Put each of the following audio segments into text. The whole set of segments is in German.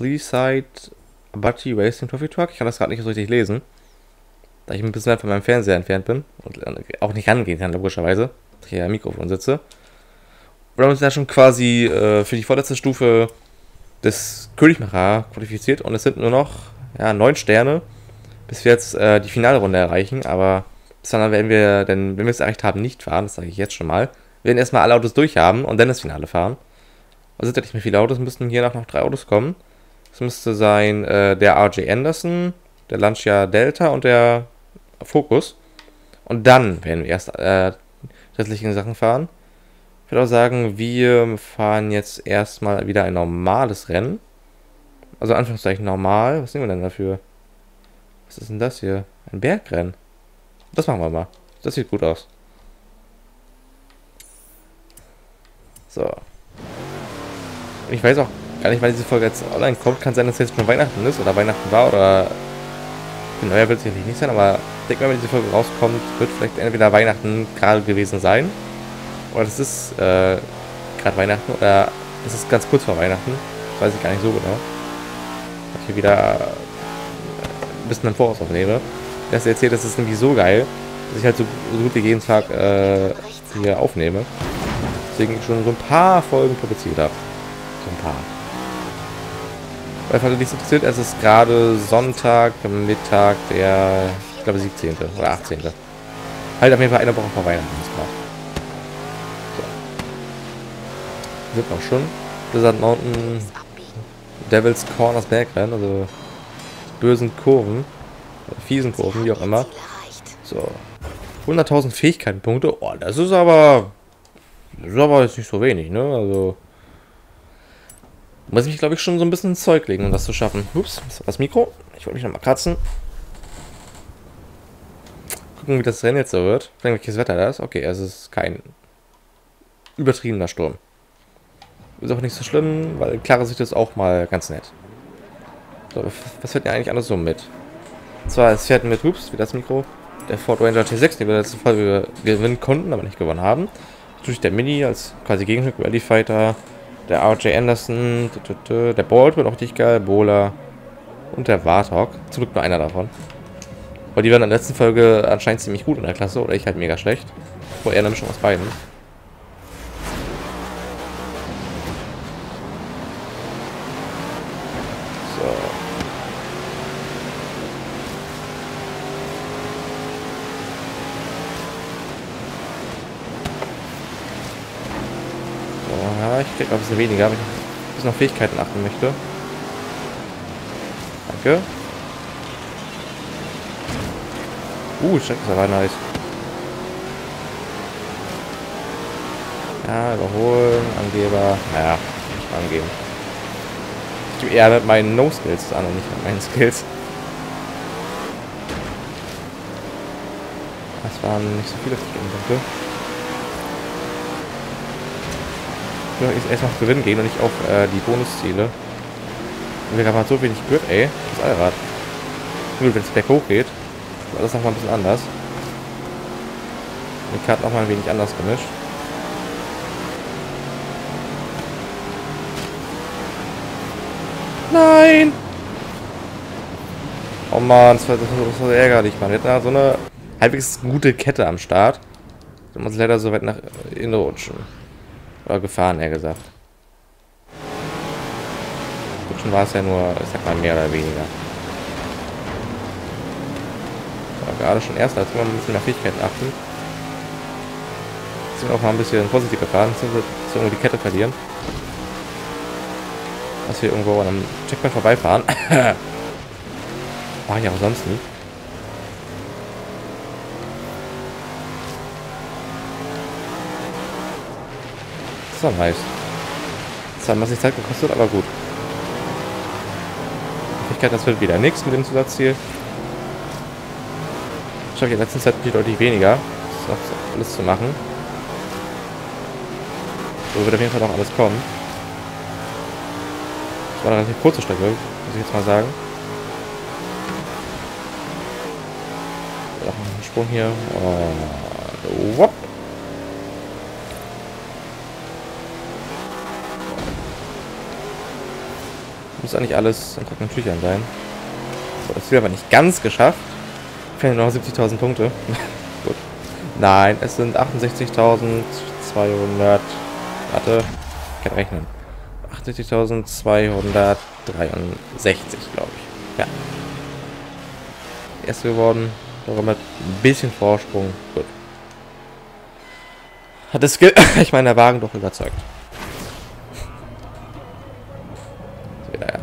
Please cite Abachi Racing Trophy Truck. Ich kann das gerade nicht so richtig lesen. Da ich ein bisschen weit von meinem Fernseher entfernt bin und auch nicht rangehen kann, logischerweise. Dass ich hier am Mikrofon sitze. Wir haben uns ja schon quasi äh, für die vorletzte Stufe des Königmacher qualifiziert und es sind nur noch ja, neun Sterne, bis wir jetzt äh, die finale Runde erreichen. Aber bis dann werden wir, denn wenn wir es erreicht haben, nicht fahren, das sage ich jetzt schon mal. Wir werden erstmal alle Autos durchhaben und dann das Finale fahren. Also sind ja nicht mehr viele Autos, müssten hier noch drei Autos kommen. Das müsste sein äh, der RJ Anderson, der Lancia Delta und der Focus. Und dann werden wir erst äh, restlichen Sachen fahren. Ich würde auch sagen, wir fahren jetzt erstmal wieder ein normales Rennen. Also Anführungszeichen normal. Was nehmen wir denn dafür? Was ist denn das hier? Ein Bergrennen. Das machen wir mal. Das sieht gut aus. So. Ich weiß auch gar nicht, wann diese Folge jetzt online kommt. Kann sein, dass jetzt schon Weihnachten ist oder Weihnachten war oder Neujahr wird es sicherlich nicht sein, aber ich denke mal, wenn diese Folge rauskommt, wird vielleicht entweder Weihnachten gerade gewesen sein oder das ist äh, gerade Weihnachten oder das ist ganz kurz vor Weihnachten. Das weiß ich gar nicht so genau. Ich hier wieder ein bisschen im Voraus aufnehme. Das erzählt, das ist nämlich so geil, dass ich halt so, so gut wie jeden Tag äh, hier aufnehme. Deswegen schon so ein paar Folgen produziert habe. So ein paar. Weil falls dich interessiert, es ist gerade Sonntag, Mittag, der, ich glaube, 17. oder 18. Halt auf jeden Fall eine Woche vor Weihnachten ist gerade. So. Sind auch schon. Blizzard Mountain Devil's Corners Bergrennen, also bösen Kurven. Fiesen Kurven, wie auch immer. So. 100.000 Fähigkeitenpunkte. Oh, das ist aber... Das ist aber jetzt nicht so wenig, ne? Also... Muss ich mich, glaube ich, schon so ein bisschen ins Zeug legen, um das zu schaffen. Ups, das Mikro. Ich wollte mich noch mal kratzen. Gucken, wie das Rennen jetzt so wird. Welches Wetter da ist. Okay, es ist kein übertriebener Sturm. Ist auch nicht so schlimm, weil klare Sicht ist auch mal ganz nett. So, was fährt denn eigentlich alles so mit? Und zwar, es fährt mit, ups, wie das Mikro, der Ford Ranger T6, den wir letzte Folge gewinnen konnten, aber nicht gewonnen haben. Natürlich der Mini als quasi Gegenstück Rally Fighter, der RJ Anderson, der Bolt wird auch richtig geil, Bola und der Warthog. Zum Glück nur einer davon. Weil die waren in der letzten Folge anscheinend ziemlich gut in der Klasse oder ich halt mega schlecht. Oder eher eine Mischung aus beiden. So. Ja, ich krieg noch ein bisschen weniger, wenn ich ein bisschen auf Fähigkeiten achten möchte. Danke. Uh, Check ist aber nice. Ja, überholen, Angeber. Naja, nicht angeben. Ich gebe eher mit meinen No-Skills an und nicht mit meinen Skills. Das waren nicht so viele Punkte. Will erst noch gewinnen gehen und nicht auf äh, die Bonusziele. Wir haben halt so wenig Grip, ey. Das Allrad. Gut, wenn es berghoch geht, war das noch mal ein bisschen anders. Die Karte noch mal ein wenig anders gemischt. Nein! Oh man, das war, das war, das war ärgerlich, man. Wir hatten so eine halbwegs gute Kette am Start. Da muss leider so weit nach innen rutschen. Oder gefahren, eher gesagt. Rutschen war es ja nur, ich sag mal, mehr oder weniger. War gerade schon erst, als wir ein bisschen nach Fähigkeiten achten. Sind auch mal ein bisschen vorsichtig gefahren, dass wir die Kette verlieren. Dass wir irgendwo an einem Checkpoint vorbeifahren. Mach ich auch sonst nie. Das war nice. Das hat massig Zeit gekostet, aber gut. Möglichkeit, das wird wieder nichts mit dem Zusatzziel. Schaffe ich in letzter Zeit deutlich weniger. Das alles zu machen. So wird auf jeden Fall noch alles kommen. Das war eine relativ kurze Strecke, muss ich jetzt mal sagen. Noch einen Sprung hier. Und, Muss eigentlich alles in trockenen Tüchern sein. So, das wird aber nicht ganz geschafft. Fehlen noch 70.000 Punkte. Gut. Nein, es sind 68.200. Warte, ich kann rechnen. 68.263, glaube ich. Ja. Erst geworden. Doch mit ein bisschen Vorsprung. Gut. Hat Skill. ich meine, der Wagen doch überzeugt.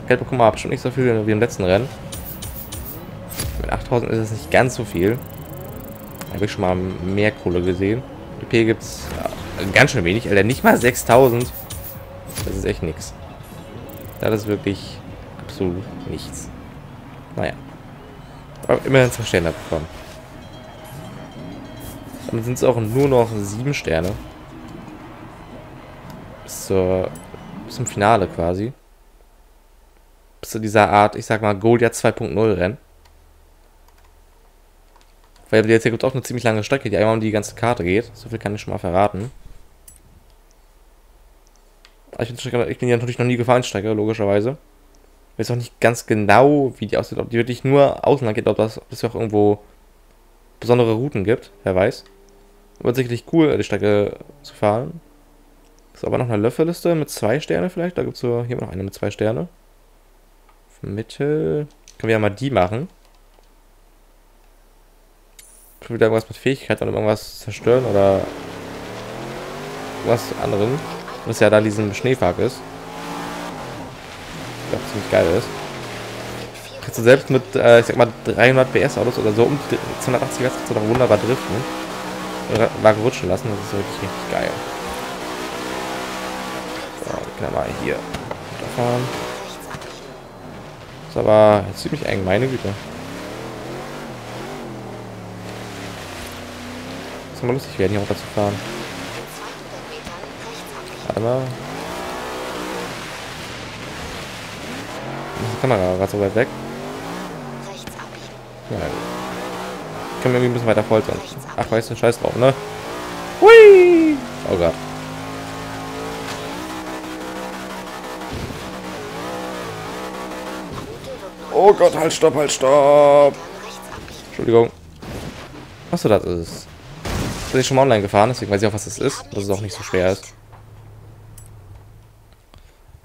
Geld bekommen wir bestimmt nicht so viel wie im letzten Rennen. Mit 8000 ist es nicht ganz so viel. Da habe ich schon mal mehr Kohle gesehen. EP gibt es ja, ganz schön wenig. Alter, nicht mal 6000. Das ist echt nichts. Das ist wirklich absolut nichts. Naja. Aber immerhin zwei Sterne bekommen. Dann sind es auch nur noch sieben Sterne. Bis, zur, bis zum Finale quasi. Zu dieser Art, ich sag mal, Goliath 2.0 Rennen. Weil jetzt hier gibt es auch eine ziemlich lange Strecke, die einmal um die ganze Karte geht. So viel kann ich schon mal verraten. Ich bin, ich bin ja natürlich noch nie gefahren, Strecke, logischerweise. Ich weiß auch nicht ganz genau, wie die aussieht. Ob die wirklich nur außen lang geht, ob das, ob es auch irgendwo besondere Routen gibt. Wer weiß. Aber sicherlich cool, die Strecke zu fahren. Ist aber noch eine Löffelliste mit zwei Sterne vielleicht. Da gibt es so hier noch eine mit zwei Sterne. Mittel. Können wir ja mal die machen. Können wir wieder irgendwas mit Fähigkeit oder irgendwas zerstören oder was anderen. Was ja da diesen Schneepark ist. Ich glaube, ziemlich geil ist. Kannst du selbst mit, äh, ich sag mal, 300 PS Autos oder so um 280 PS kannst du doch wunderbar driften. Wagen rutschen lassen, das ist wirklich richtig geil. So, ich kann mal hier runterfahren. Aber ziemlich eng, meine Güte. Ist immer lustig werden, hier runter zu fahren. Warte mal. Die Kamera gerade so weit weg. Ja, können wir irgendwie ein bisschen weiter foltern. Ach, weißt du, scheiß drauf, ne? Hui! Oh Gott. Oh Gott, halt, stopp, halt, stopp. Entschuldigung. Achso, das ist. Das bin ich schon mal online gefahren, deswegen weiß ich auch, was das ist. Dass es auch nicht so schwer ist.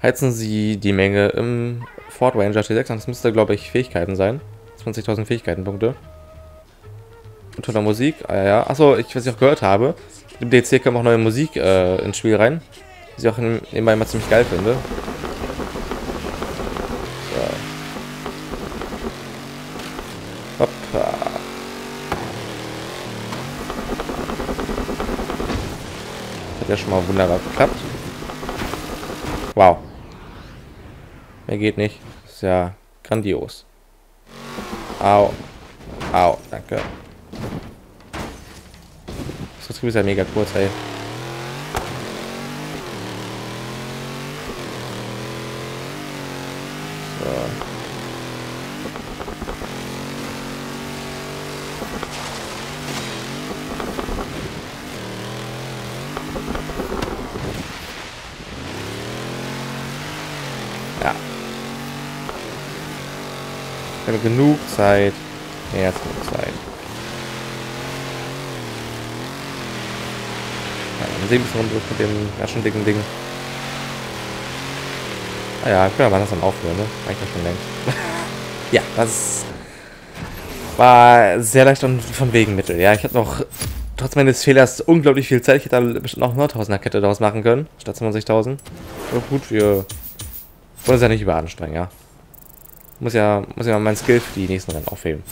Heizen Sie die Menge im Ford Ranger T6 Das müsste, glaube ich, Fähigkeiten sein. 20.000 Fähigkeitenpunkte. Tolle Musik. Ah, ja. Achso, ich, was ich auch gehört habe, im DC kommt auch neue Musik äh, ins Spiel rein. Die ich auch nebenbei immer ziemlich geil finde. Hat ja schon mal wunderbar geklappt. Wow. Mehr geht nicht. Das ist ja grandios. Au. Au, danke. Das ist ja mega kurz, ey. Haben genug Zeit. Mehr als genug Zeit. Dann sehen wir uns mit dem raschen dicken Ding. Ah ja, können wir langsam aufhören, ne? Eigentlich schon längst. ja, das war sehr leicht und von wegen Mittel. Ja, ich hatte noch trotz meines Fehlers unglaublich viel Zeit. Ich hätte da bestimmt noch 9000er Kette daraus machen können, statt 20.000. Aber gut, wir wollen es ja nicht überanstrengen, ja. Muss ja, muss ja mein Skill für die nächsten Rennen aufheben.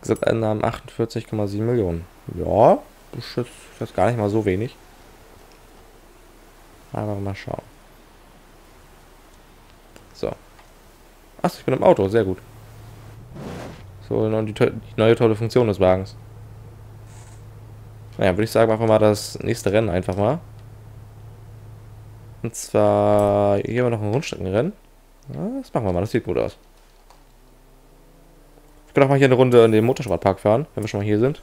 Gesamteinnahmen 48,7 Millionen. Ja, das ist jetzt gar nicht mal so wenig. Aber mal schauen. So. Achso, ich bin im Auto, sehr gut. So, die, die neue tolle Funktion des Wagens. Naja, würde ich sagen, machen wir mal das nächste Rennen einfach mal. Und zwar hier haben wir noch ein Rundstreckenrennen. Das machen wir mal, das sieht gut aus können auch mal hier eine Runde in den Motorsportpark fahren, wenn wir schon mal hier sind.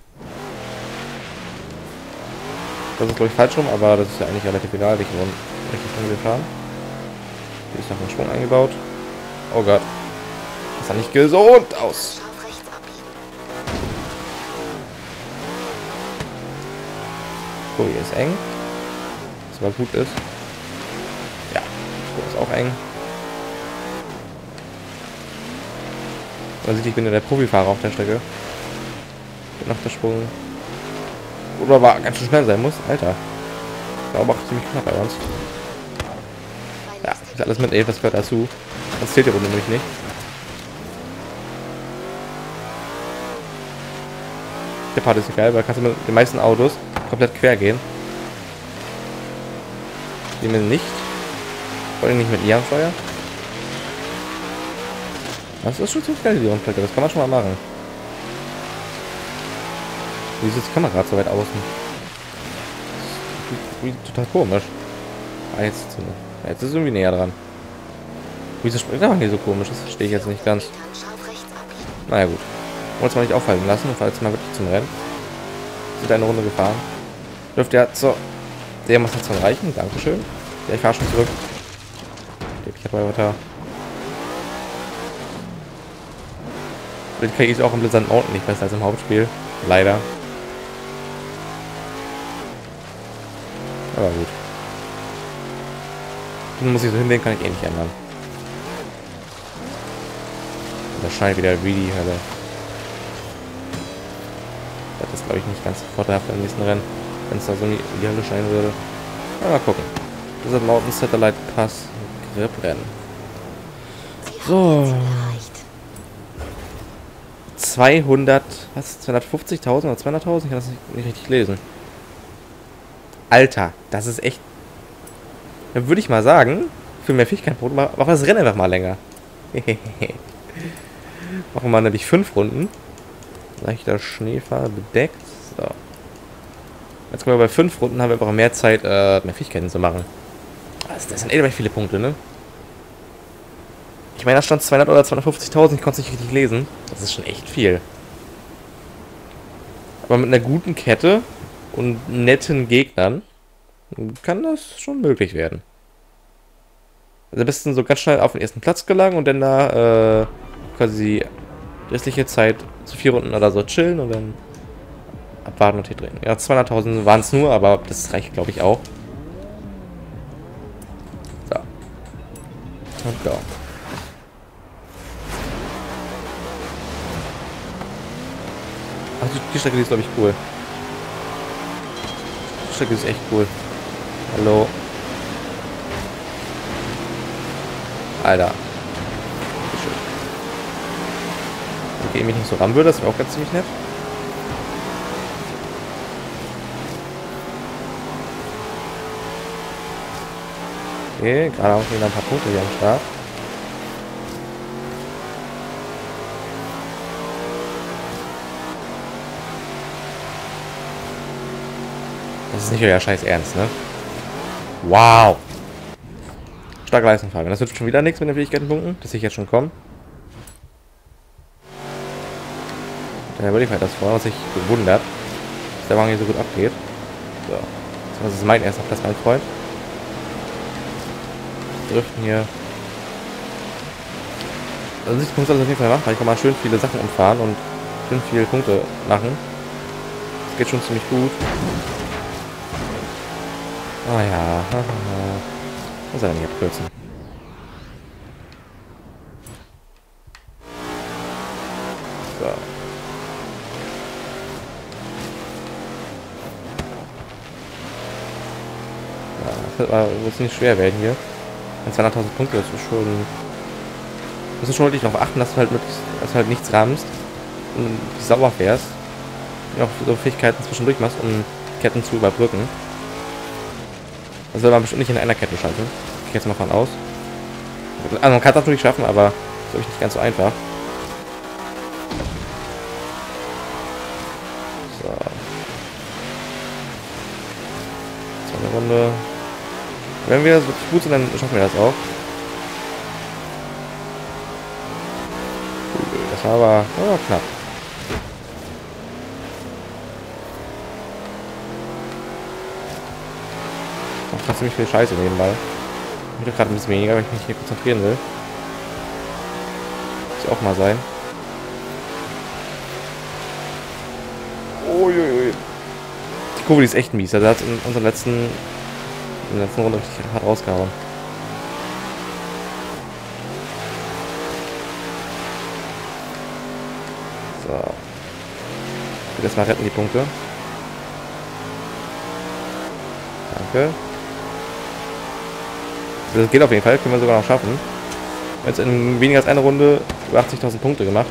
Das ist, glaube ich, falsch rum, aber das ist ja eigentlich relativ egal, welche Richtung wir fahren. Hier ist noch ein Schwung eingebaut. Oh Gott. Das sah nicht gesund aus. So, hier ist eng. Was aber gut ist. Auch eng. Man sieht, ich bin ja der Profifahrer auf der Strecke. Noch der Sprung. Oder war ganz schön schnell sein muss. Alter. Glaube auch ziemlich knapp bei uns. Ja, ist alles mit 11, das gehört dazu. Das zählt die Runde nämlich nicht. Der Part ist geil, weil kannst du mit den meisten Autos komplett quer gehen. Mir nicht. Vor allem nicht mit Steuer. Das ist schon ziemlich geil, die Rundstrecke. Das kann man schon mal machen. Wieso ist die Kamera so weit außen? total komisch. Ah, jetzt, jetzt ist irgendwie näher dran. Wieso springt er hier so komisch? Das verstehe ich jetzt nicht ganz. Naja gut. Wollen uns mal nicht auffallen lassen, falls mal wirklich zum Rennen. Sind eine Runde gefahren. Dürfte ja zur Demonstration reichen. Dankeschön. Ja, ich fahre schon zurück. Ich habe weiter. Die KI ist auch im Blizzard Mountain nicht besser als im Hauptspiel. Leider. Aber gut. Dann muss ich so hinlegen, kann ich eh nicht ändern. Das scheint wieder wie die Hölle. Das ist, glaube ich, nicht ganz vorteilhaft im nächsten Rennen, wenn es da so in die Hölle scheinen würde. mal gucken. Ist Mountain Satellite Pass Grip Rennen. So. 200, was? 250.000 oder 200.000? Ich kann das nicht, nicht richtig lesen. Alter, das ist echt. Dann würde ich mal sagen, für mehr Fähigkeitenpunkte, machen wir das Rennen einfach mal länger. machen wir mal nämlich fünf Runden. Leichter Schneefall bedeckt. So. Jetzt kommen wir bei fünf Runden, haben wir einfach mehr Zeit, äh, mehr Fähigkeiten zu machen. Das, das sind echt viele Punkte, ne? Ich meine, da stand 200 oder 250.000, ich konnte es nicht richtig lesen. Das ist schon echt viel. Aber mit einer guten Kette und netten Gegnern kann das schon möglich werden. Also am besten so ganz schnell auf den ersten Platz gelangen und dann da äh, quasi restliche Zeit zu vier Runden oder so chillen und dann abwarten und hier drehen. Ja, 200.000 waren es nur, aber das reicht glaube ich auch. Und da. Also die Strecke ist, glaube ich, cool. Die Strecke ist echt cool. Hallo. Alter. Okay, mich nicht so ran würde, das wäre auch ganz ziemlich nett. Okay, gerade auch wieder ein paar Punkte hier am Start. Das ist nicht euer scheiß Ernst, ne? Wow. Starke Leistungsfrage. Das wird schon wieder nichts mit den Fähigkeitenpunkten. Das sehe ich jetzt schon kommen. Daher würde ich halt das vorher sich gewundert, dass der Wagen hier so gut abgeht. So. Das ist mein erster Platz, mein Freund. Driften hier. Also ich muss das auf jeden Fall machen, ich kann mal schön viele Sachen umfahren und schön viele Punkte machen. Das geht schon ziemlich gut. Oh ja. Muss er nicht abkürzen. So. Ja, das wird nicht schwer werden hier. 200.000 Punkte, das ist schon... Das ist schon wirklich darauf achten, dass du halt, möglichst, dass du halt nichts rammst und sauber fährst. Und auch so Fähigkeiten zwischendurch machst, um Ketten zu überbrücken. Das wird man bestimmt nicht in einer Kette schaffen. Ich jetzt mal von aus. Also man kann es natürlich schaffen, aber ist ich nicht ganz so einfach. So. Zweite Runde. Wenn wir das wirklich gut sind, dann schaffen wir das auch. Das war aber oh, knapp. noch ziemlich viel Scheiße nebenbei. Ich will gerade ein bisschen weniger, weil ich mich hier konzentrieren will. Muss auch mal sein. Uiuiui. Die Kurve ist echt mies. Also hat in unserer letzten, in der letzten Runde richtig hart rausgehauen. So. Ich will erstmal retten die Punkte. Danke. Das geht auf jeden Fall, können wir sogar noch schaffen. Jetzt in weniger als einer Runde über 80.000 Punkte gemacht.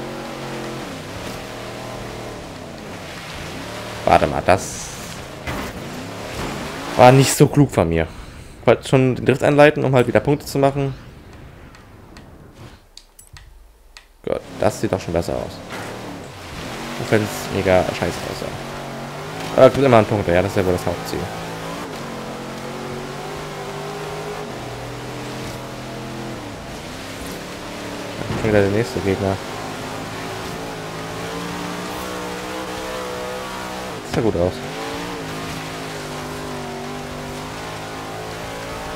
Warte mal, das war nicht so klug von mir. Ich wollte schon den Drift einleiten, um halt wieder Punkte zu machen. Gott, das sieht doch schon besser aus. Auch wenn es mega scheiße aussah. Aber gibt immer einen Punkt, ja, das ist ja wohl das Hauptziel. Schon wieder der nächste Gegner. Sieht ja gut aus.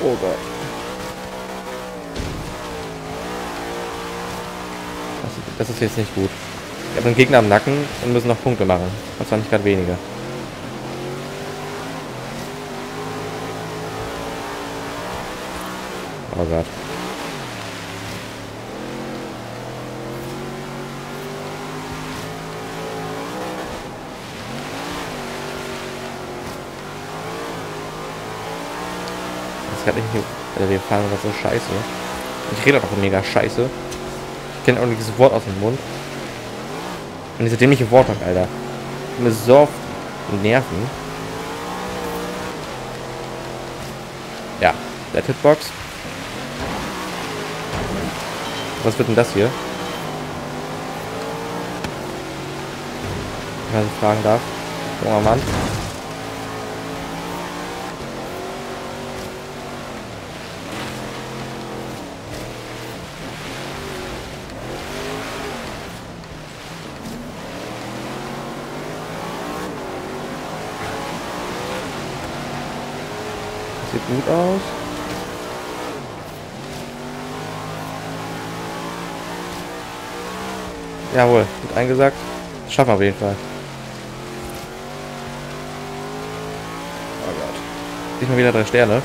Oh Gott. Das, das ist jetzt nicht gut. Ich habe einen Gegner am Nacken und müssen noch Punkte machen. Und zwar nicht gerade wenige. Oh Gott. Ich nicht. Also wir fahren das so scheiße. Ich rede auch mega scheiße. Ich kenne auch nicht dieses Wort aus dem Mund. Und diese dämliche Wortpack, Alter. Mir so auf Nerven. Ja, der Hitbox. Was wird denn das hier? Wenn man fragen darf. Junger Mann. Sieht gut aus. Jawohl, gut eingesagt. Das schaffen wir auf jeden Fall. Oh Gott. Ich mal wieder drei Sterne.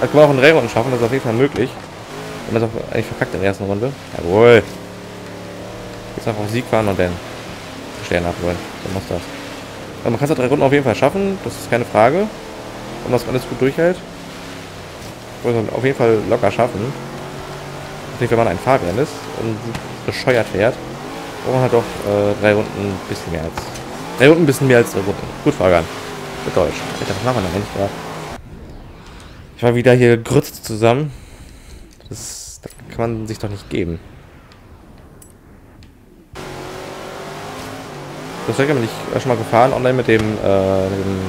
Also können wir auch in drei Runden schaffen, das ist auf jeden Fall möglich. Wenn man es auch eigentlich verkackt in der ersten Runde. Jawohl. Jetzt einfach auf Sieg fahren und dann Sterne abholen. So muss das. Aber man kann es drei Runden auf jeden Fall schaffen, das ist keine Frage. Und dass man alles gut durchhält. Wollen wir auf jeden Fall locker schaffen. Nicht, wenn man ein Fahrrad ist und bescheuert fährt, braucht man halt doch äh, drei Runden ein bisschen mehr als. Drei Runden ein bisschen mehr als drei Runden. Gut, Fahrrad. Mit Deutsch. Alter, was machen wir denn eigentlich gerade? Ich war wieder hier grützt zusammen. Das, das kann man sich doch nicht geben. Das Strecke bin ich schon mal gefahren, online mit dem, äh, mit dem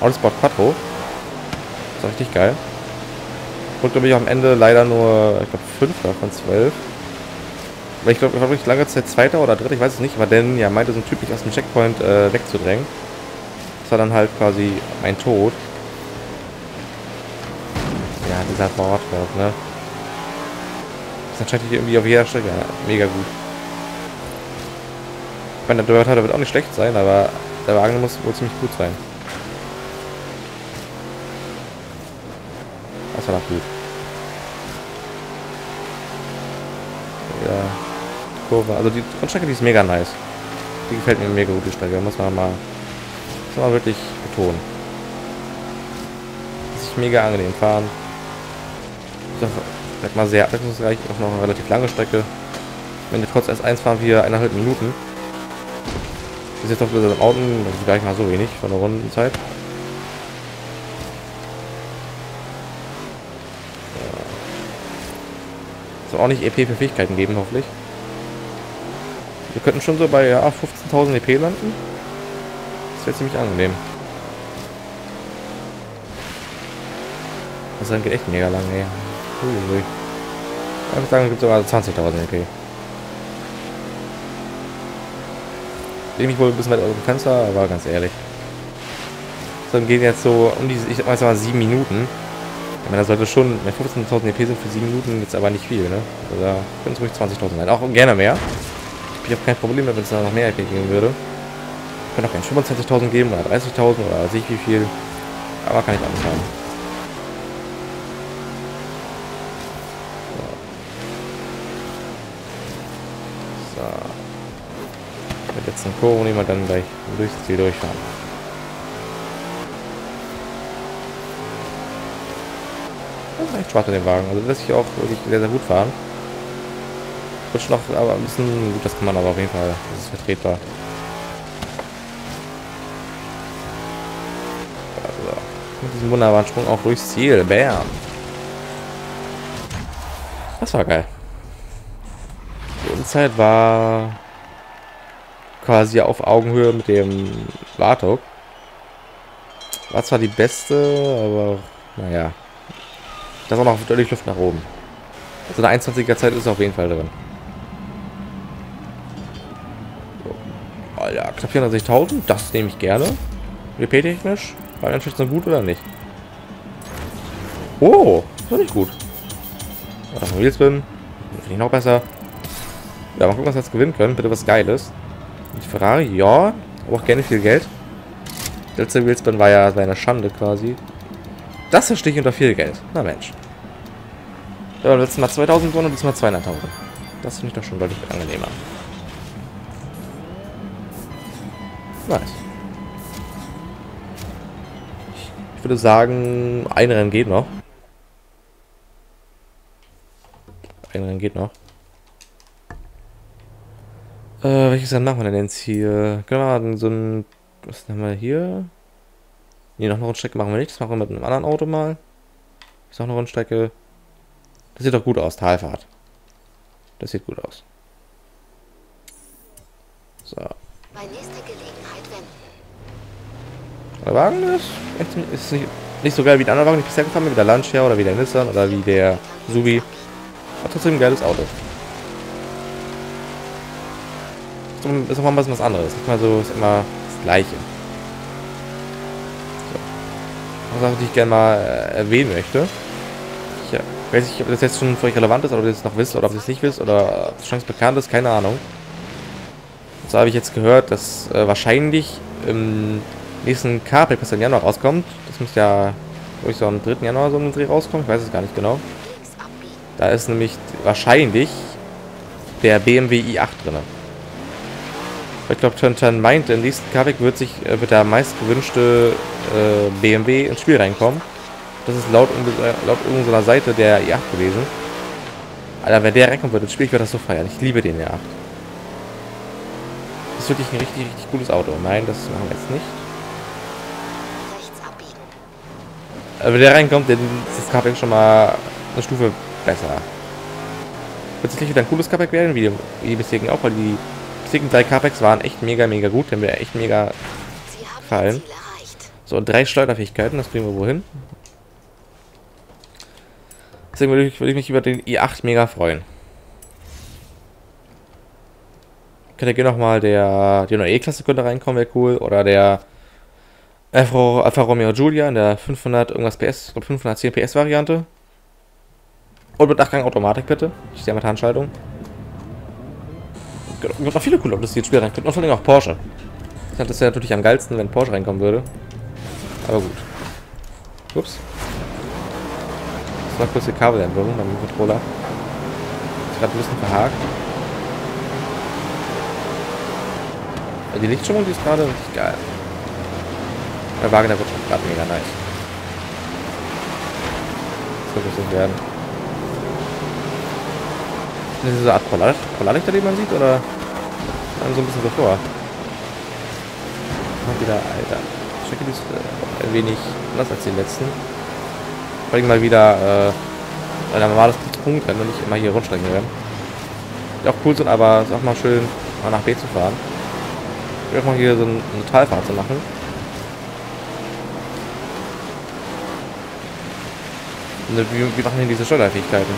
Autosport Quattro. Das war richtig geil. Und glaube ich am Ende leider nur, ich glaube, 5 von 12. Weil ich glaube, ich war wirklich lange Zeit Zweiter oder Dritter, ich weiß es nicht, aber denn ja meinte so ein Typ mich aus dem Checkpoint äh, wegzudrängen. Das war dann halt quasi mein Tod. Ja, dieser Wortwort, ne? Das entscheidet hier irgendwie auf jeder Strecke. Ja, mega gut. Ich meine, der Toyota wird auch nicht schlecht sein, aber der Wagen muss wohl ziemlich gut sein. War gut. Ja. Kurve. Also die Grundstrecke, die ist mega nice. Die gefällt mir mega gut, die Strecke. Muss man mal, muss man wirklich betonen. Das ist mega angenehm fahren. Ich sag mal sehr abwechslungsreich. Auch noch eine relativ lange Strecke. Wenn wir trotz S1 fahren wir eineinhalb Minuten. Ist jetzt doch wieder Auto, das ist gar nicht mal so wenig von der Rundenzeit. Nicht EP für Fähigkeiten geben, hoffentlich. Wir könnten schon so bei ja, 15.000 EP landen. Das wäre ziemlich angenehm. Das dann geht echt mega lang, ey. Uiui. Ich würde sagen, es gibt sogar 20.000 EP. Lehne mich wohl ein bisschen weit aus dem Fenster, aber ganz ehrlich. Dann gehen jetzt so um die, ich weiß mal, sieben Minuten. Meine, das sollte schon, 15.000 EP sind für sieben Minuten jetzt aber nicht viel, ne? Also da können es ruhig 20.000 sein. Auch gerne mehr. Ich habe kein Problem wenn es da noch mehr EP geben würde. Ich könnte auch gerne 25.000 geben oder 30.000 oder weiß ich wie viel. Aber kann ich alles haben. So. so. Mit einem Koro nehmen wir dann gleich durchs Ziel durchfahren. Ist echt schwach in dem Wagen. Also lässt sich auch wirklich sehr, sehr gut fahren. Wird noch aber ein bisschen gut, das kann man aber auf jeden Fall. Das ist vertretbar. Also, mit diesem wunderbaren Sprung auch durchs Ziel. Bam. Das war geil. Die Unzeit war quasi auf Augenhöhe mit dem Bartok. War zwar die beste, aber naja. Das ist auch noch deutlich Luft nach oben. Also eine 21er Zeit ist auf jeden Fall drin. Ja, knapp 460.000, das nehme ich gerne. WP-technisch, war so gut oder nicht? Oh, das war nicht gut. Oder von Wheelspin, finde ich noch besser. Ja, mal gucken, was wir jetzt gewinnen können. Bitte was Geiles. Die Ferrari, ja, aber auch gerne viel Geld. Der letzte Wheelspin war ja seine Schande quasi. Das verstehe ich unter viel Geld. Na Mensch. Ja, letztes Mal 2000 gewonnen und diesmal 200.000. Das finde ich doch schon deutlich angenehmer. Nice. Ich würde sagen, ein Rennen geht noch. Ein Rennen geht noch. Äh, welches Rennen machen wir denn jetzt hier? Wir so ein... Was haben wir hier? Ne, noch eine Rundstrecke machen wir nicht. Das machen wir mit einem anderen Auto mal. Ist auch eine Rundstrecke. Das sieht doch gut aus, Talfahrt. Das sieht gut aus. So. Bei nächster Gelegenheit wenden. Der Wagen ist, ist nicht, nicht so geil wie der andere Wagen, den ich bisher gefahren bin, wie der Lancia oder wie der Nissan oder wie der Subi. Aber trotzdem ein geiles Auto. Ist auch mal ein bisschen was anderes. Nicht mal so, ist immer das Gleiche. So. Eine Sache, die ich gerne mal äh, erwähnen möchte. Ich äh, weiß nicht, ob das jetzt schon für euch relevant ist, oder ob ihr es noch wisst, oder ob ihr es nicht wisst, oder ob es schon bekannt ist, keine Ahnung. Und so habe ich jetzt gehört, dass äh, wahrscheinlich im nächsten Carpack, was im Januar rauskommt, das müsste ja, glaube ich, so am 3. Januar so ein Dreh rauskommen, ich weiß es gar nicht genau. Da ist nämlich wahrscheinlich der BMW i8 drin. Ich glaube, Turn meint, im nächsten Carpack wird sich äh, wird der meistgewünschte äh, BMW ins Spiel reinkommen. Das ist laut, laut irgendeiner Seite der E8 gewesen. Alter, wenn der reinkommen würde, das Spiel, ich würde das so feiern. Ich liebe den E8. Das ist wirklich ein richtig, richtig cooles Auto. Nein, das machen wir jetzt nicht. Aber wenn der reinkommt, dann ist das Carpack schon mal eine Stufe besser. Wird sicherlich wieder ein cooles Carpack werden, wie die bisherigen auch, weil die bisherigen drei Carpacks waren echt mega, mega gut. Die haben mir echt mega gefallen. So, drei Steuerfähigkeiten, das bringen wir wohin? Deswegen würde ich, würde ich mich über den i8 mega freuen. Könnte gerne nochmal der, die neue E-Klasse könnte reinkommen, wäre cool. Oder der Alfa, Alfa Romeo Giulia in der 500 irgendwas PS, 510 PS Variante. Und mit Nachgang Automatik bitte. Ich sehe mit Handschaltung. Gibt noch viele coole Autos, die ins Spiel rein könnten. Und vor allem auch Porsche. Das wäre natürlich am geilsten, wenn Porsche reinkommen würde. Aber gut. Ups mal kurz die Kabeländerung beim Controller. Ist gerade ein bisschen verhakt. Die Lichtstimmung, die ist gerade richtig geil. Der Wagen, der wird schon gerade mega nice. Das wird so werden. Ist das diese Art Polarlichter, die man sieht, oder so ein bisschen so vor? Mal wieder, Alter. Ich die ist äh, ein wenig anders als die letzten bringen mal wieder äh, ein normales Punkt, wenn wir nicht immer hier Rundstrecken werden. Die auch cool sind, aber es ist auch mal schön, mal nach B zu fahren. Ich will auch mal hier so eine Talfahrt zu machen. Wie, wie machen denn diese Steuerfähigkeiten?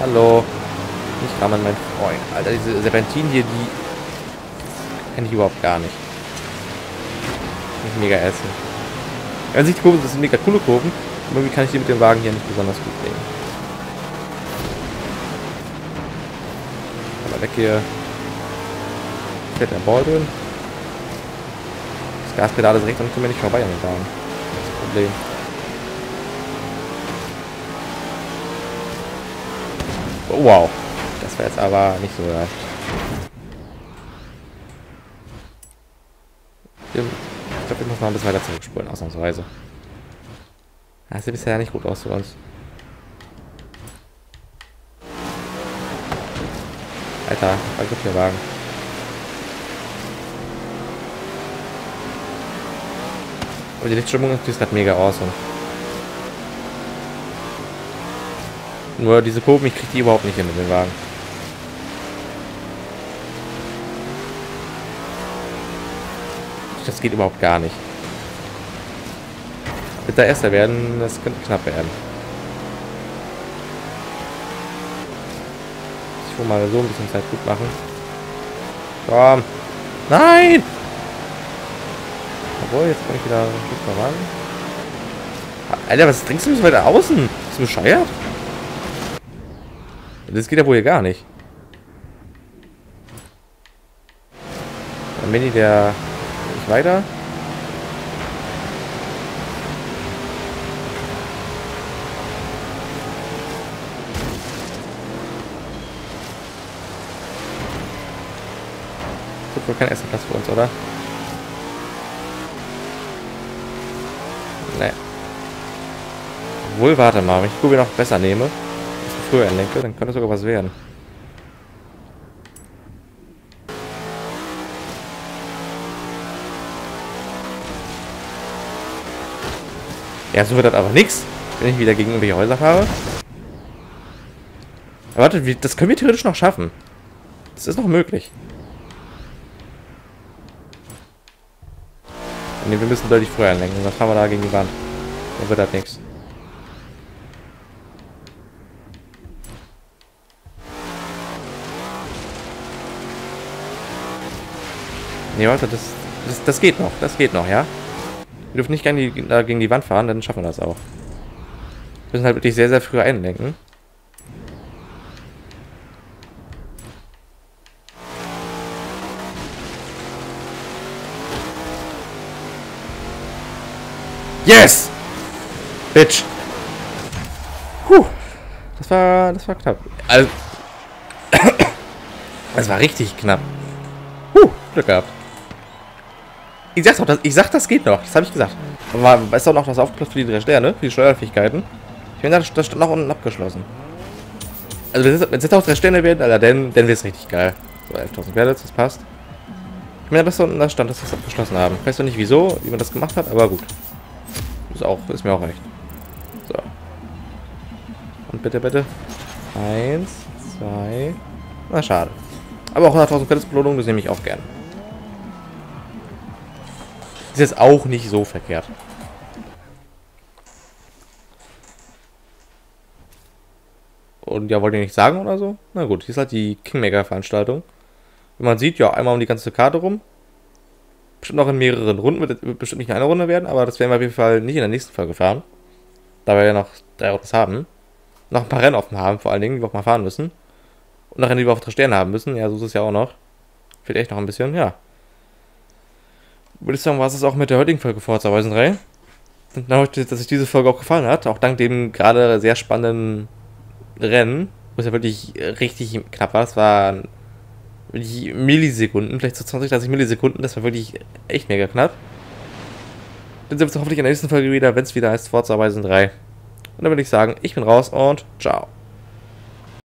Hallo. Nicht rammen, mein Freund. Alter, diese Serpentin hier, die kenne ich überhaupt gar nicht. Nicht mega essen. An sich die Kurven, das sind mega coole Kurven, aber irgendwie kann ich die mit dem Wagen hier nicht besonders gut legen. Aber weg hier. Fährt der Baldwin. Das Gaspedal ist rechts und können wir nicht vorbei an den Wagen. Das ist das Problem. Oh, wow. Das wäre jetzt aber nicht so leicht. Ich glaube, wir müssen noch ein bisschen weiter zurückspulen, ausnahmsweise. Das sieht bisher nicht gut aus für uns. Alter, war gut hier Wagen. Aber die Lichtstimmung ist gerade mega awesome. Nur diese Kurven, ich krieg die überhaupt nicht hin mit dem Wagen. Das geht überhaupt gar nicht. Bitte Erster werden, das könnte knapp werden. Ich will mal so ein bisschen Zeit gut machen. Komm. Nein! Obwohl, jetzt kann ich wieder gut voran. Alter, was trinkst du so weiter außen? Bist du bescheuert? Das geht ja wohl hier gar nicht. Dann bin ich der nicht weiter. Gibt wohl kein Essenplatz für uns, oder? Nee. Wohl, warte mal, wenn ich Kubi noch besser nehme, früher lenke, dann könnte sogar was werden. Ja, so wird das aber nichts, wenn ich wieder gegen irgendwelche Häuser fahre. Aber warte, das können wir theoretisch noch schaffen. Das ist noch möglich. Ne, wir müssen deutlich früher lenken, sonst fahren wir da gegen die Wand. Dann wird das nichts. Ne, warte, das, das, das geht noch, das geht noch, ja? Wir dürfen nicht gegen die, gegen die Wand fahren, dann schaffen wir das auch. Wir müssen halt wirklich sehr, sehr früh einlenken. Yes! Bitch! Puh. Das war, das war knapp. Also, das war richtig knapp. Puh, Glück gehabt. Ich sag doch, ich sag, das geht noch. Das habe ich gesagt. Aber weißt du noch das aufgeklappt für die drei Sterne, für die Steuerfähigkeiten? Ich meine, das, stand noch unten abgeschlossen. Also wenn es jetzt auch drei Sterne werden, Alter, dann, dann wird es richtig geil. So, 11.000 Credits, das passt. Ich meine, das da unten da stand, dass wir es abgeschlossen haben. Ich weiß noch nicht wieso, wie man das gemacht hat, aber gut. Ist auch, ist mir auch recht. So. Und bitte, bitte. Eins, zwei. Na, schade. Aber auch 100.000 Credits Belohnung, das nehme ich auch gern. Ist jetzt auch nicht so verkehrt. Und ja, wollt ihr nicht sagen oder so? Na gut, hier ist halt die Kingmaker-Veranstaltung. Wie man sieht, ja, einmal um die ganze Karte rum. Bestimmt noch in mehreren Runden, wird bestimmt nicht in einer Runde werden, aber das werden wir auf jeden Fall nicht in der nächsten Folge fahren. Da wir ja noch drei Autos haben. Noch ein paar Rennen offen haben, vor allen Dingen, die wir auch mal fahren müssen. Und noch Rennen, die wir auf drei Sterne haben müssen. Ja, so ist es ja auch noch. Fehlt echt noch ein bisschen, ja würde ich sagen, war es auch mit der heutigen Folge Forza Horizon 3. Und dann hoffe ich, dass euch diese Folge auch gefallen hat. Auch dank dem gerade sehr spannenden Rennen, wo es ja wirklich richtig knapp war. Es war wirklich Millisekunden, vielleicht so 20, 30 Millisekunden. Das war wirklich echt mega knapp. Dann sehen wir uns hoffentlich in der nächsten Folge wieder, wenn es wieder heißt Forza Horizon 3. Und dann würde ich sagen, ich bin raus und ciao.